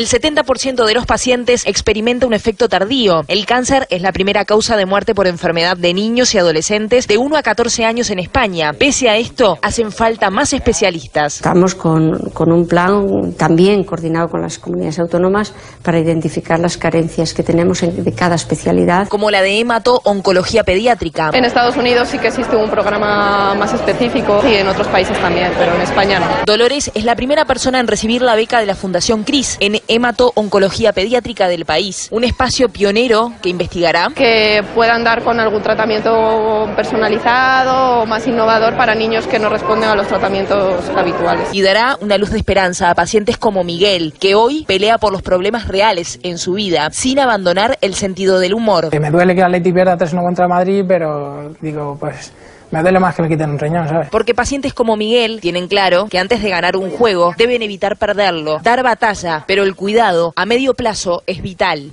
El 70% de los pacientes experimenta un efecto tardío. El cáncer es la primera causa de muerte por enfermedad de niños y adolescentes de 1 a 14 años en España. Pese a esto, hacen falta más especialistas. Estamos con, con un plan también coordinado con las comunidades autónomas para identificar las carencias que tenemos en, de cada especialidad. Como la de hemato-oncología pediátrica. En Estados Unidos sí que existe un programa más específico y en otros países también, pero en España no. Dolores es la primera persona en recibir la beca de la Fundación CRIS en hemato-oncología pediátrica del país. Un espacio pionero que investigará que puedan dar con algún tratamiento personalizado o más innovador para niños que no responden a los tratamientos habituales. y dará una luz de esperanza a pacientes como Miguel, que hoy pelea por los problemas reales en su vida, sin abandonar el sentido del humor. Que me duele que Atleti pierda 3-1 contra Madrid, pero digo, pues me duele más que me quiten un riñón, ¿sabes? Porque pacientes como Miguel tienen claro que antes de ganar un juego deben evitar perderlo, dar batalla, pero el cuidado a medio plazo es vital.